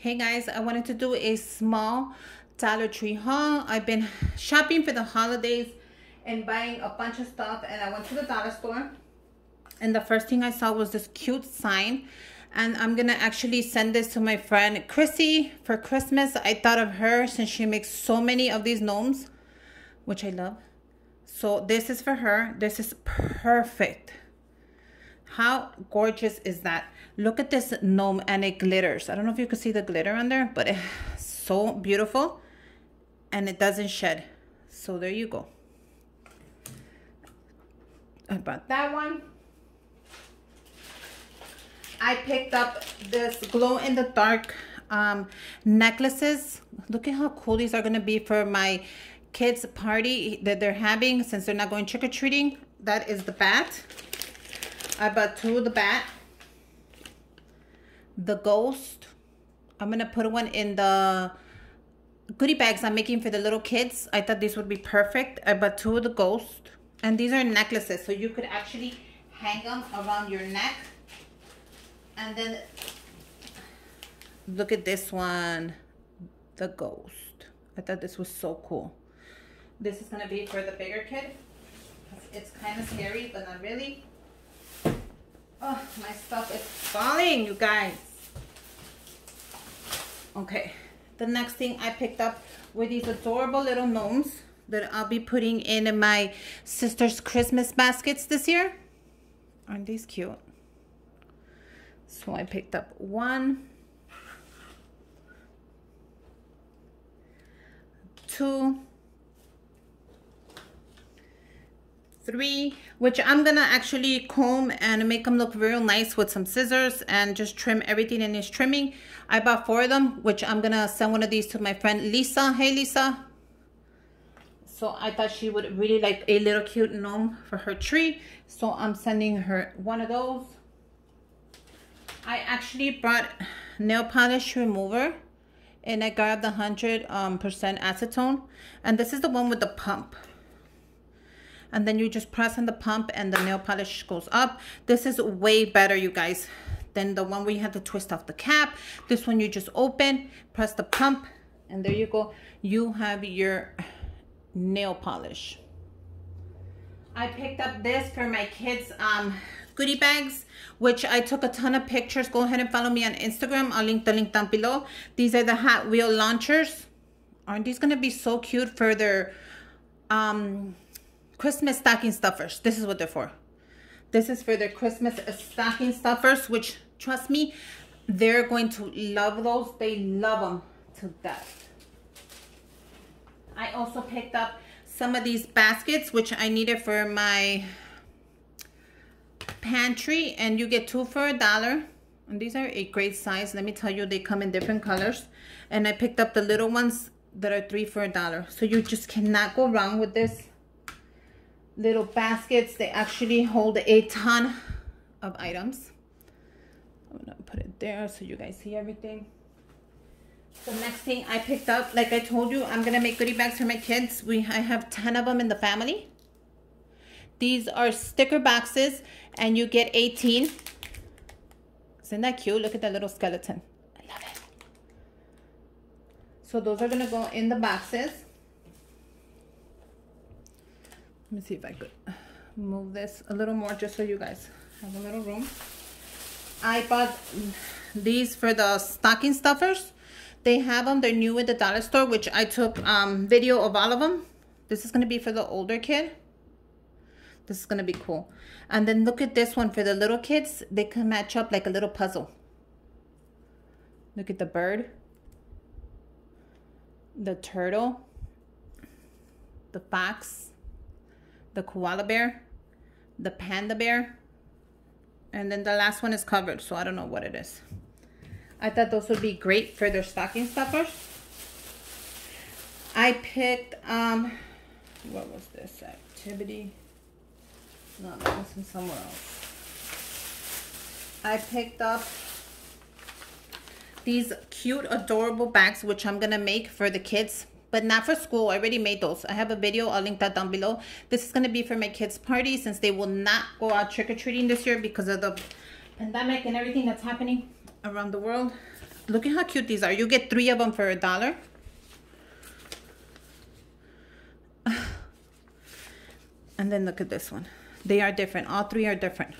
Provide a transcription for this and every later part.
Hey guys, I wanted to do a small Dollar Tree haul. I've been shopping for the holidays and buying a bunch of stuff and I went to the dollar store and the first thing I saw was this cute sign and I'm gonna actually send this to my friend Chrissy for Christmas. I thought of her since she makes so many of these gnomes, which I love. So this is for her. This is perfect. How gorgeous is that? Look at this gnome and it glitters. I don't know if you can see the glitter on there, but it's so beautiful and it doesn't shed. So there you go. I bought that one. I picked up this glow in the dark um, necklaces. Look at how cool these are going to be for my kids party that they're having since they're not going trick-or-treating. That is the bat. I bought two of the bat. The ghost. I'm going to put one in the goodie bags I'm making for the little kids. I thought this would be perfect. I bought two of the ghost. And these are necklaces. So you could actually hang them around your neck. And then look at this one. The ghost. I thought this was so cool. This is going to be for the bigger kid. It's kind of scary, but not really. Oh, my stuff is falling, you guys. Okay, the next thing I picked up were these adorable little gnomes that I'll be putting in my sister's Christmas baskets this year. Aren't these cute? So I picked up one, two, three, which I'm gonna actually comb and make them look real nice with some scissors and just trim everything in this trimming. I bought four of them, which I'm gonna send one of these to my friend Lisa. Hey Lisa. So I thought she would really like a little cute gnome for her tree. So I'm sending her one of those. I actually brought nail polish remover and I grabbed the 100% um, acetone. And this is the one with the pump and then you just press on the pump and the nail polish goes up. This is way better you guys than the one where you have to twist off the cap. This one you just open press the pump and there you go. You have your nail polish. I picked up this for my kids um goodie bags which I took a ton of pictures. Go ahead and follow me on Instagram. I'll link the link down below. These are the Hot Wheel launchers. Aren't these gonna be so cute for their um Christmas stocking stuffers. This is what they're for. This is for their Christmas stocking stuffers, which trust me, they're going to love those. They love them to death. I also picked up some of these baskets, which I needed for my pantry. And you get two for a dollar. And these are a great size. Let me tell you, they come in different colors. And I picked up the little ones that are three for a dollar. So you just cannot go wrong with this little baskets. They actually hold a ton of items. I'm gonna put it there so you guys see everything. The next thing I picked up, like I told you, I'm gonna make goodie bags for my kids. We I have 10 of them in the family. These are sticker boxes and you get 18. Isn't that cute? Look at that little skeleton. I love it. So those are gonna go in the boxes. Let me see if I could move this a little more just so you guys have a little room. I bought these for the stocking stuffers. They have them. They're new at the dollar store, which I took um, video of all of them. This is going to be for the older kid. This is going to be cool. And then look at this one for the little kids. They can match up like a little puzzle. Look at the bird. The turtle. The fox the koala bear, the panda bear, and then the last one is covered, so I don't know what it is. I thought those would be great for their stocking stuffers. I picked, um, what was this activity? No, that was from somewhere else. I picked up these cute, adorable bags, which I'm going to make for the kids but not for school. I already made those. I have a video. I'll link that down below. This is going to be for my kids' party since they will not go out trick-or-treating this year because of the pandemic and everything that's happening around the world. Look at how cute these are. You get three of them for a dollar. And then look at this one. They are different. All three are different.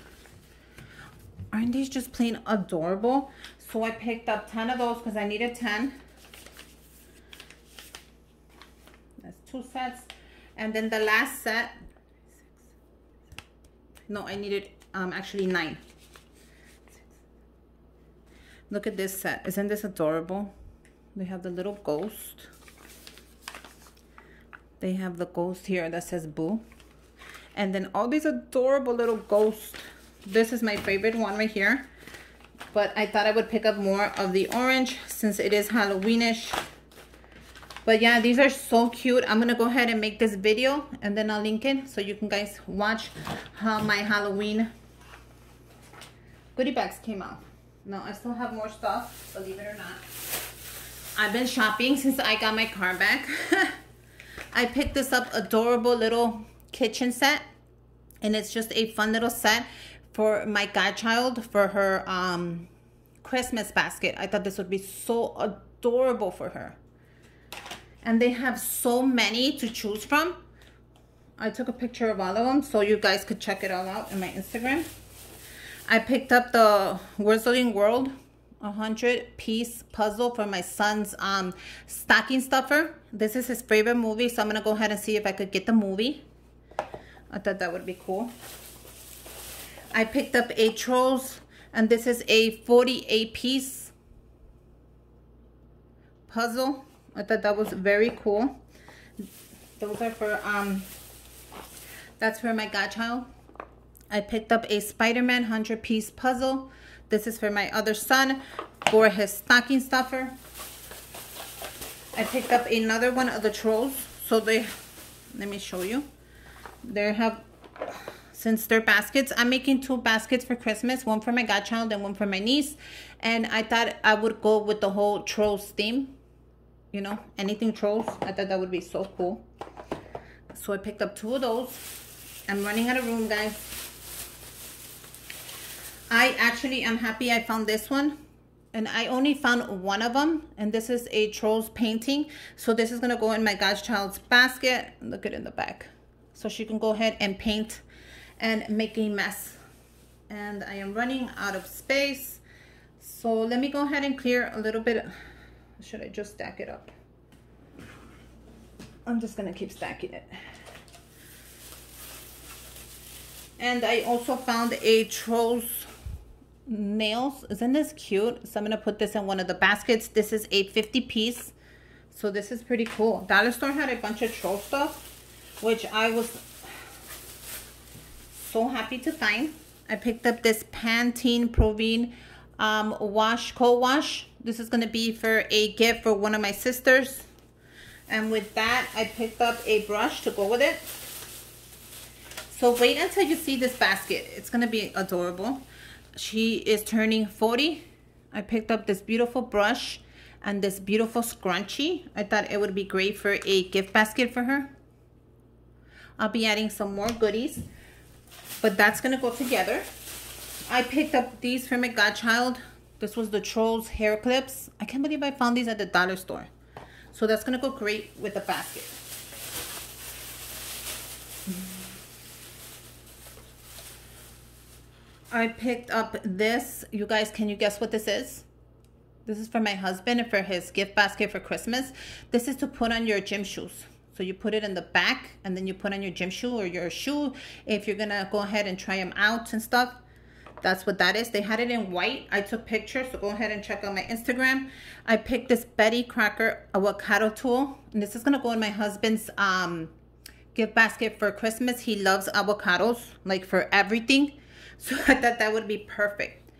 Aren't these just plain adorable? So I picked up 10 of those because I needed 10. That's two sets. And then the last set, no, I needed um, actually nine. Look at this set. Isn't this adorable? They have the little ghost. They have the ghost here that says boo. And then all these adorable little ghosts. This is my favorite one right here. But I thought I would pick up more of the orange since it is Halloweenish. But yeah, these are so cute. I'm to go ahead and make this video and then I'll link it so you can guys watch how my Halloween goodie bags came out. No, I still have more stuff, believe it or not. I've been shopping since I got my car back. I picked this up adorable little kitchen set and it's just a fun little set for my godchild for her um christmas basket i thought this would be so adorable for her and they have so many to choose from i took a picture of all of them so you guys could check it all out in my instagram i picked up the Wizarding World 100 piece puzzle for my son's um stocking stuffer this is his favorite movie so i'm gonna go ahead and see if i could get the movie I thought that would be cool. I picked up a Trolls, and this is a 48 piece puzzle. I thought that was very cool. Those are for, um, that's for my godchild. I picked up a Spider-Man 100 piece puzzle. This is for my other son for his stocking stuffer. I picked up another one of the trolls. So they, let me show you they have since they're baskets i'm making two baskets for christmas one for my godchild and one for my niece and i thought i would go with the whole trolls theme you know anything trolls i thought that would be so cool. So i picked up two of those. I'm running out of room guys. I actually am happy i found this one and I only found one of them and this is a trolls painting. So this is gonna go in my godchild's basket. Look at it in the back. So she can go ahead and paint and make a mess. And I am running out of space. So let me go ahead and clear a little bit should I just stack it up? I'm just gonna keep stacking it. And I also found a trolls nails. Isn't this cute? So I'm gonna put this in one of the baskets. This is a 50 piece. So this is pretty cool. Dollar store had a bunch of troll stuff which I was so happy to find. I picked up this Pantene Pro-V um, wash, co-wash. This is going to be for a gift for one of my sisters. And with that, I picked up a brush to go with it. So wait until you see this basket. It's going to be adorable. She is turning 40. I picked up this beautiful brush and this beautiful scrunchie. I thought it would be great for a gift basket for her. I'll be adding some more goodies, but that's gonna go together. I picked up these from my godchild. This was the Trolls hair clips. I can't believe I found these at the dollar store. So that's gonna go great with the basket. I picked up this. You guys, can you guess what this is? This is for my husband for his gift basket for Christmas. This is to put on your gym shoes. So you put it in the back and then you put on your gym shoe or your shoe if you're to go ahead and try them out and stuff. That's what that is. They had it in white. I took pictures, so go ahead and check out my Instagram. I picked this Betty Crocker avocado tool. And this is going to go in my husband's um, gift basket for Christmas. He loves avocados, like for everything. So I thought that would be perfect.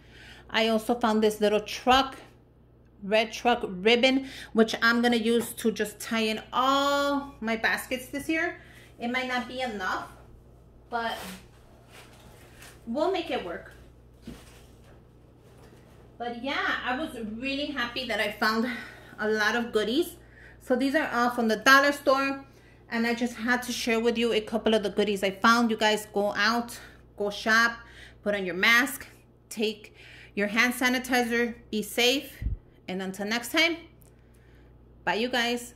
I also found this little truck red truck ribbon which i'm going to use to just tie in all my baskets this year it might not be enough but we'll make it work but yeah i was really happy that i found a lot of goodies so these are all from the dollar store and i just had to share with you a couple of the goodies i found you guys go out go shop put on your mask take your hand sanitizer be safe And until next time, bye you guys.